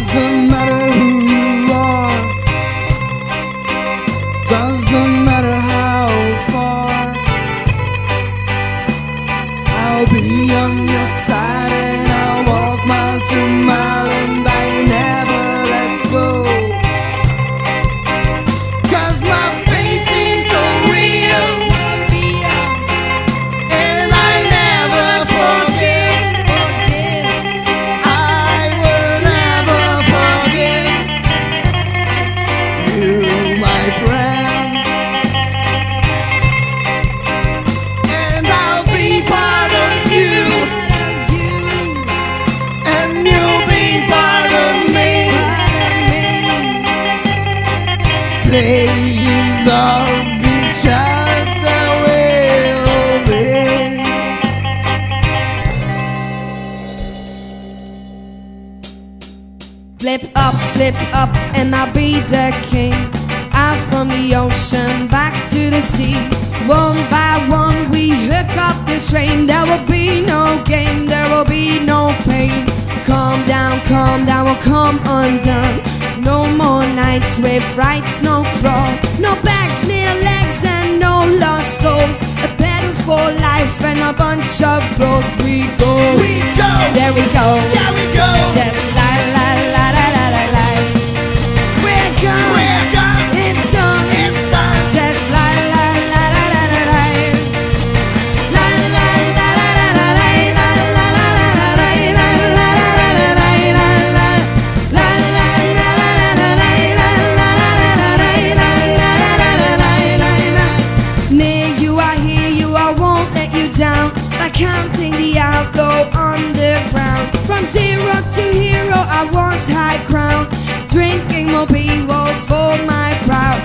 lazım slaves of each other will be. Flip up, slip up, and I'll be the king. Out from the ocean, back to the sea. One by one, we hook up the train. There will be no game, there will be no pain. Calm down, calm down, we'll come undone. No more nights with frights, no fraud No backs, near legs and no lost souls. A pedal for life and a bunch of bros. We go, we go, there we go, there we go. Just like counting the outlaw underground. From zero to hero I was high crown Drinking more people for my proud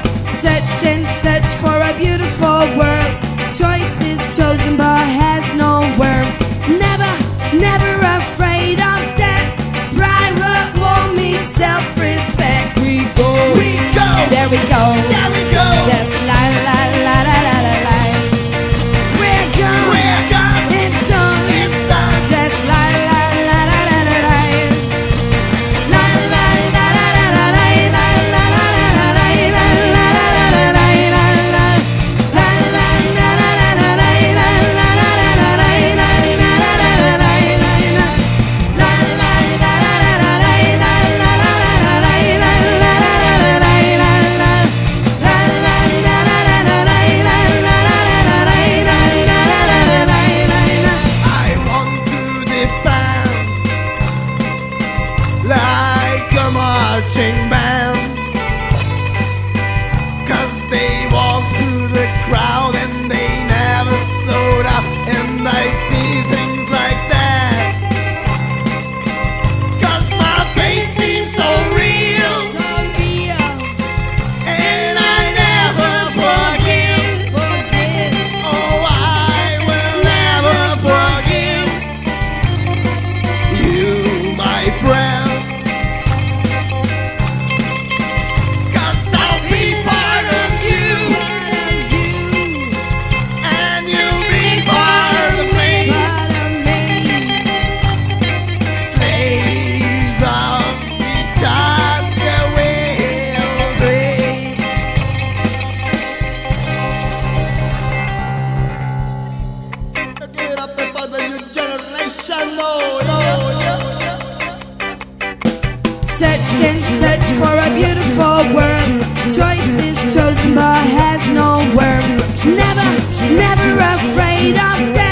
Search and search for a beautiful world. Choices chosen by for a beautiful world Choices chosen but has no worm. Never, never afraid of death.